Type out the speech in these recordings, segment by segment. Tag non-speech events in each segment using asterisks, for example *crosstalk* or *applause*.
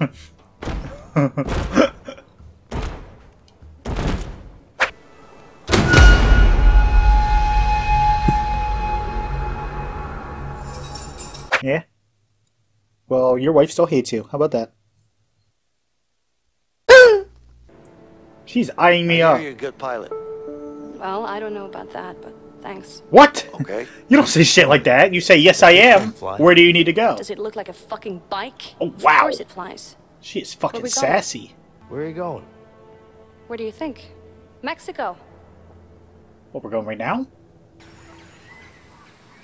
*laughs* yeah? Well, your wife still hates you. How about that? *laughs* She's eyeing me up. hear you're a good pilot. Well, I don't know about that, but thanks. What? Okay. *laughs* You don't say shit like that. You say, yes, I am. Fly. Where do you need to go? Does it look like a fucking bike? Oh, wow. Of course it flies. She is fucking Where sassy. Where are you going? Where do you think? Mexico. What, we're going right now?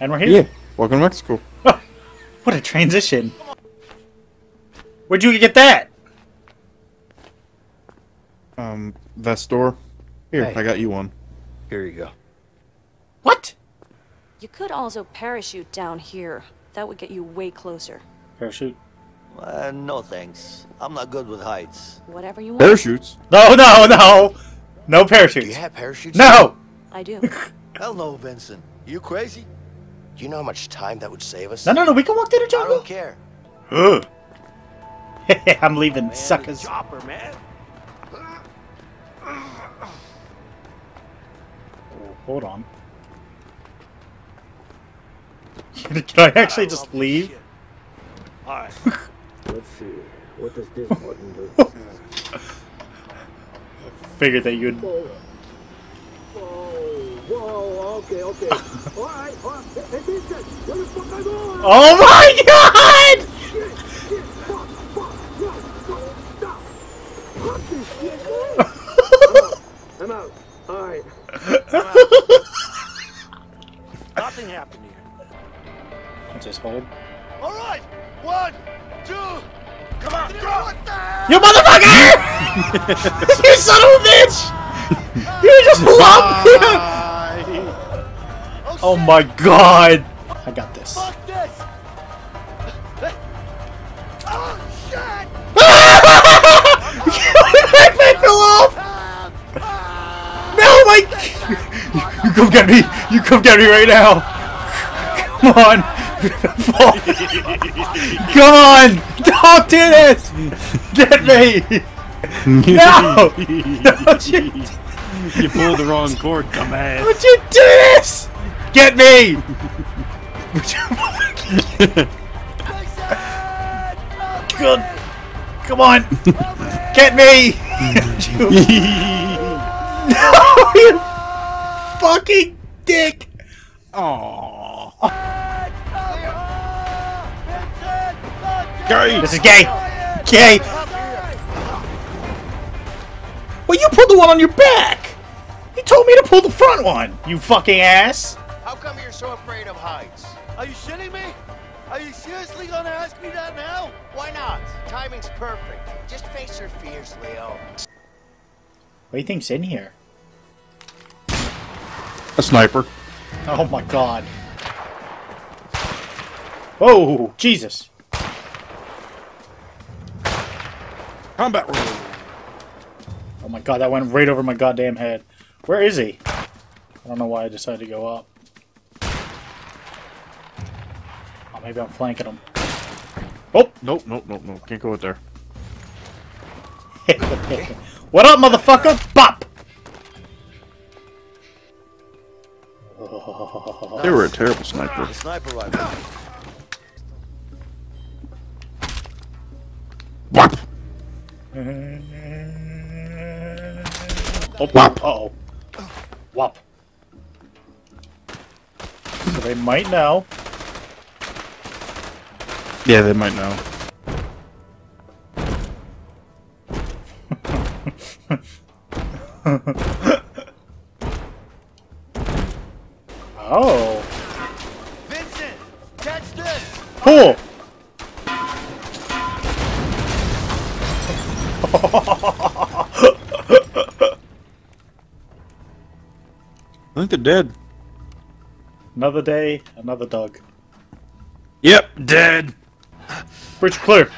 And we're here? Yeah, welcome to Mexico. *laughs* What a transition. Where'd you get that? Um, that store. Here, Hey. I got you one. Here you go. What? You could also parachute down here. That would get you way closer. Parachute. Uh, no thanks. I'm not good with heights. Whatever you want. Parachutes. No, *laughs* no, no. No Do you parachutes. have parachutes? No! I do. *laughs* Hell no, Vincent. You crazy? Do you know how much time that would save us? No, no, no, we can walk through the jungle. I don't care. Ugh. *laughs* I'm leaving, suckers. Chopper, man. Oh, hold on. *laughs* Can I actually just leave? Alright. Let's see. What does this *laughs* button do? I *laughs* figured that you'd. Whoa, whoa, okay, okay. Alright, alright. Hey, hey, Vincent, where the fuck I going? Oh my god! Shit, shit, fuck, fuck, no, no, stop. Fuck this shit, man. I'm out. Alright. Nothing happened here. Just hold. Alright! One, two, come on, go! What the hell? You motherfucker! *laughs* you son of a bitch! You just *laughs* flopped him! Oh, oh my god! I got this. Fuck this! *laughs* Oh, shit! my backpack fell off! No, my... You come get me! You come get me right now! Come on! *laughs* come on! Don't do this! Get me! *laughs* No! *laughs* Don't you, You pulled the wrong cord, dumbass. don't you do this! Get me! Good. Come on! Get me! no, you fucking dick! Aww. Gay! This is gay! Gay! Well, you pulled the one on your back! You told me to pull the front one, you fucking ass! How come you're so afraid of heights? Are you shitting me? Are you seriously gonna ask me that now? Why not? Timing's perfect. Just face your fears, Leo. What do you think's in here? A sniper. Oh my god. Oh, Jesus. Combat roll. Oh my god, that went right over my goddamn head. Where is he? I don't know why I decided to go up. Oh, maybe I'm flanking him. Oh! Nope, nope, nope, nope. Can't go with there. *laughs* what up, motherfucker? Bop! *laughs* They were a terrible sniper. The sniper rifle. Oh, Wop. Uh-oh. Whop. So they might know. Yeah, they might know. *laughs* think they're dead. Another day, another dog. Yep, dead. Bridge clear.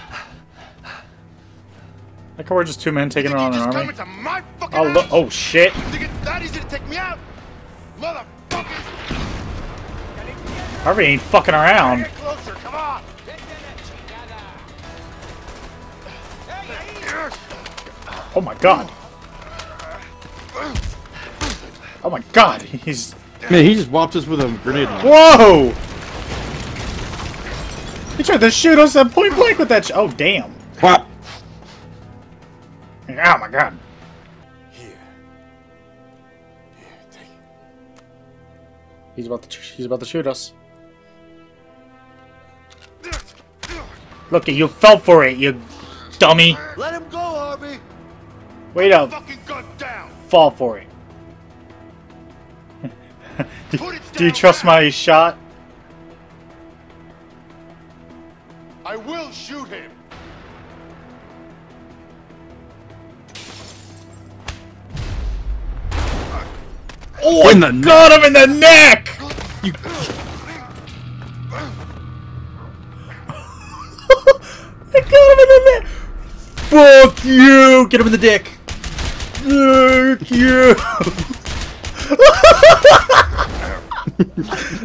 Like we're just two men taking it on an army. my Oh, look. Oh, shit. Think it's that easy to take me out? Motherfuckers! Harvey ain't fucking around. Get closer, come on! Oh my god. Oh my god, he's... Man, he just whopped us with a grenade. Whoa! He tried to shoot us at point blank with that sh- Oh, damn. Whop! Oh my god. Here. Here, take it. He's about to, he's about to shoot us. Look, you fell for it, you dummy. Let him go, Harvey. Wait up, Fucking gun down. fall for it. *laughs* do, do you trust my shot? I will shoot him. Oh, In I the got him in the neck! You, *laughs* I got him in the neck! Fuck you! Get him in the dick! Fuck you! *laughs*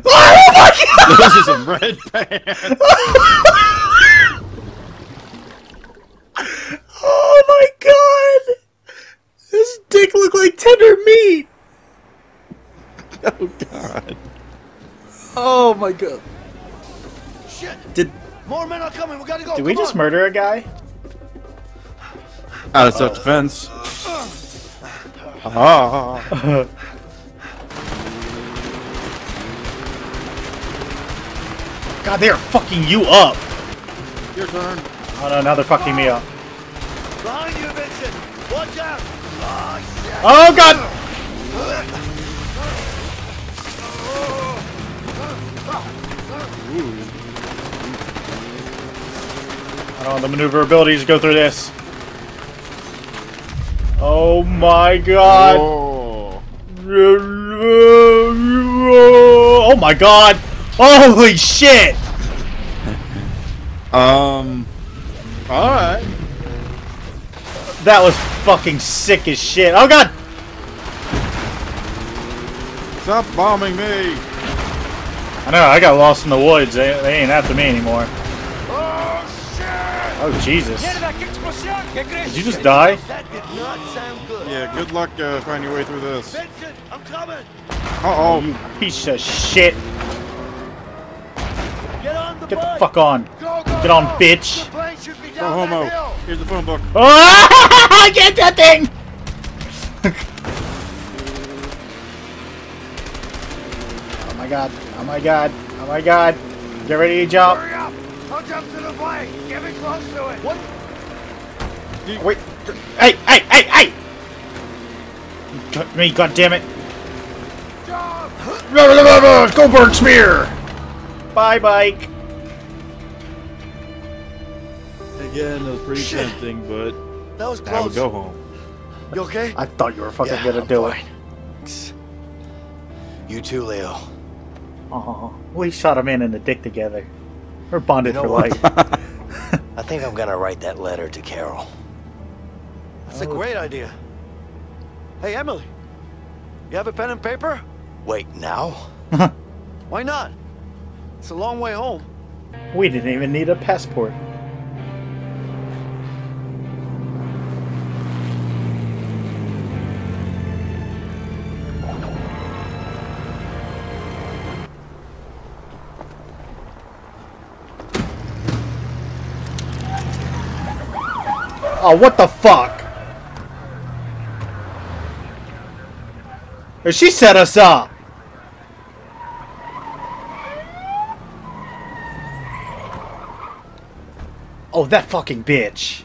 oh my god! this is some red pants. Oh my god! This dick looked like tender meat! Oh god. Oh my god. Shit. Did More men are coming. We gotta go. did we Come just on. murder a guy? Out of self-defense. Uh, uh, uh. Ah. God, they are fucking you up! Your turn. Oh no, now they're fucking me up. Behind you, Vincent. Watch out. Oh. Oh god! I don't have the maneuverability to go through this. Oh my god! Oh. Oh my god! Holy shit! *laughs* Um. Alright. That was fucking sick as shit. Oh god! Stop bombing me. I know, I got lost in the woods. They, they ain't after me anymore. Oh, shit. Oh Jesus. Did you just die? That did not sound good. Yeah, good luck uh, finding your way through this. Vincent, I'm coming. Uh-oh. You piece of shit. Get the Get the plane. fuck on. Go, go, Get on, go. bitch. The plane should be Go homo. Here's the phone book. Ah, *laughs* Get that thing! *laughs* oh my god. Oh my god. Oh my god. Get ready to jump. Hurry up. I'll jump to the plane. Get me close to it. What? Wait. Hey, hey, hey, hey! Cut me, goddammit. Jump. Goldberg smear! Bye, bike. Again, It was pretty Shit. tempting, but That was close. I would go home. You okay? I thought you were fucking Yeah, gonna I'm do fine. Thanks. You too, Leo. it. Oh, we shot a man in the dick together. We're bonded You know for what? life. *laughs* *laughs* I think I'm gonna write that letter to Carol. That's a great idea. Hey, Emily. You have a pen and paper? Wait, now? *laughs* Why not? It's a long way home. we didn't even need a passport. Oh, what the fuck? She set us up. Oh, that fucking bitch.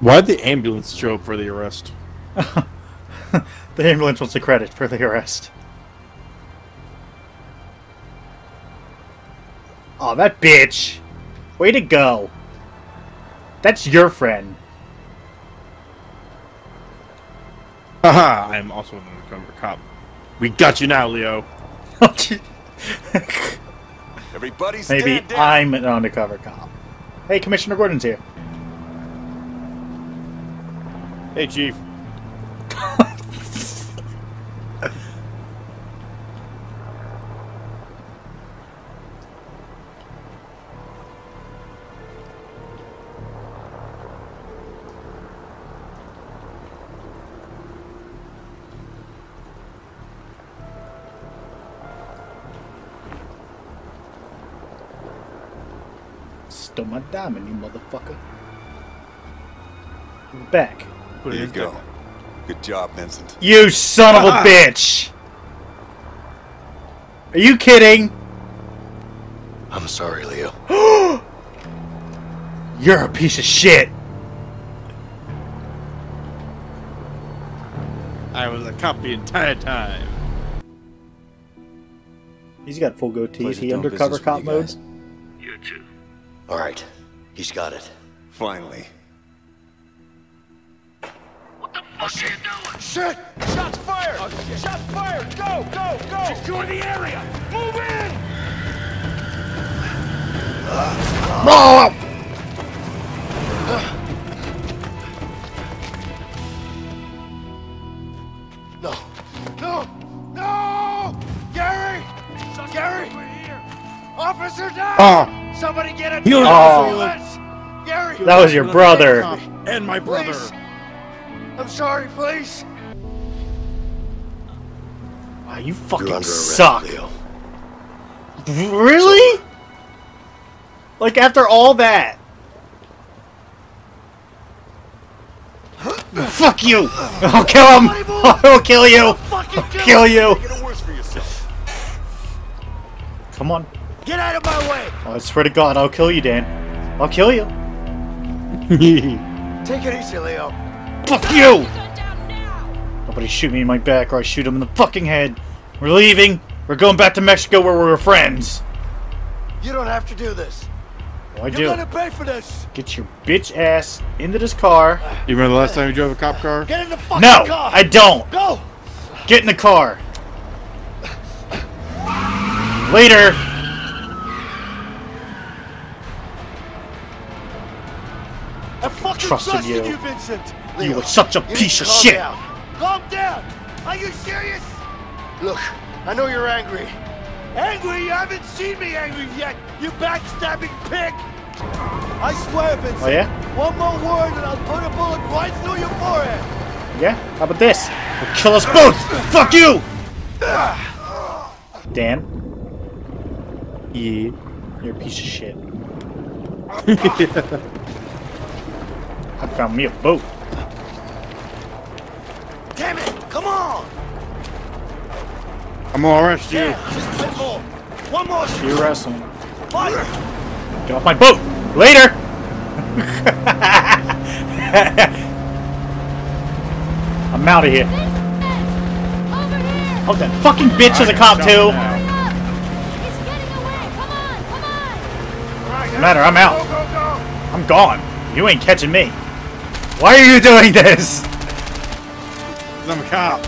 Why'd the ambulance show up for the arrest? *laughs* The ambulance wants the credit for the arrest. Oh, that bitch. Way to go. That's your friend. Haha, I am also an undercover cop. We got you now, Leo. Everybody Maybe I'm an undercover cop. Hey, Commissioner Gordon's here. Hey, Chief. Stole my diamond, you motherfucker. Back. Put it you in go. there. Good job, Vincent. You son of a ah. bitch! Are you kidding? I'm sorry, Leo. *gasps* You're a piece of shit. I was a cop the entire time. He's got full goatee. Is he undercover cop with cop you mode? Guys. All right, he's got it. Finally. What the fuck oh, are you doing? Shit! Shots fired! Shots fired! Go, go, go! Secure the area! Move in! No! No! No! Gary! Gary! Officer down! Oh, ah. Somebody get a Heal team Gary! That was your brother. and my brother. Please! I'm sorry, please! Wow, you fucking under arrest, suck. Really? Like after all that? Fuck you! I'll kill him! I'll kill you! Fucking I'll kill you! Get it worse for yourself. Come on. Get out of my way! Oh, I swear to God, I'll kill you, Dan. I'll kill you. *laughs* Take it easy, Leo. Fuck you! Nobody shoot me in my back or I shoot him in the fucking head. We're leaving. We're going back to Mexico where we were friends. You don't have to do this. Oh, I You're do. gonna pay for this. Get your bitch ass into this car. You remember the last time you drove a cop car? Get in the fucking No, car. I don't. Go. Get in the car. Later. Fucking Trusted you. you, Vincent. You were such a piece of calm shit. Down. Calm down. Are you serious? Look, I know you're angry. Angry? You haven't seen me angry yet. You backstabbing pig. I swear, Vincent. Oh, yeah? One more word and I'll put a bullet right through your forehead. Yeah? How about this? We'll kill us both! Fuck you! Dan? Yeah. You're a piece of shit. *laughs* I found me a boat. Damn it! Come on! I'm gonna arrest you. Yeah, just one more. One more. You're wrestling. Fire! Get off my boat! Later! *laughs* I'm out of here. Over here! Oh, that fucking bitch is a cop too! Hurry up! He's getting away! Come on! Come on! No matter, I'm out. Go, go, go! I'm gone. You ain't catching me. Why are you doing this? I'm a cop.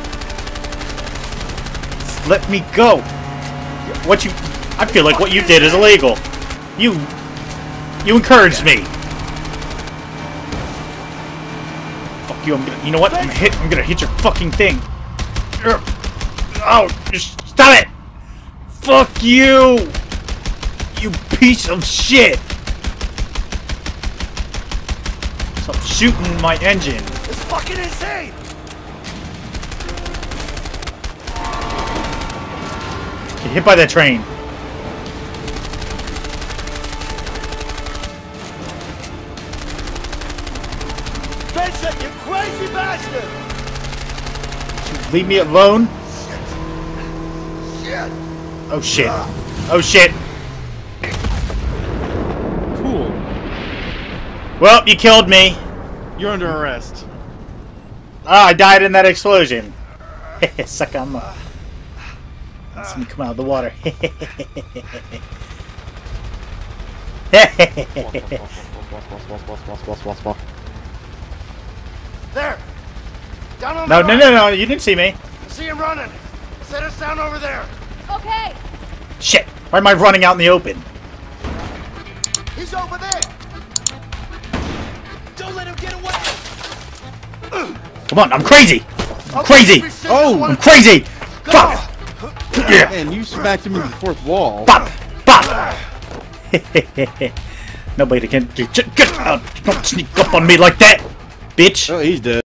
Let me go. What you... I feel like what you did is illegal. You... You encouraged me. Fuck you, I'm gonna... You know what? I'm hit... I'm gonna hit your fucking thing. Oh, stop it! Fuck you! You piece of shit! Stop shooting my engine. It's fucking insane! Get hit by that train. Vincent, you crazy bastard! Leave me alone. Shit! Oh shit. Oh shit. Well, you killed me. You're under arrest. Ah, I died in that explosion. *laughs* Suck on my. Let's me come out of the water. *laughs* There! Down on no, the no, right. no, no! You didn't see me. See him running. Set us down over there. Okay! Shit! Why am I running out in the open? He's over there. Don't let him get away. Come on, I'm crazy. I'm crazy. Oh, I'm crazy. Fuck. Yeah. Man, you smacked him in the fourth wall. Bop. Bop. *laughs* Nobody can get, get out. Don't sneak up on me like that, bitch. Oh, he's dead.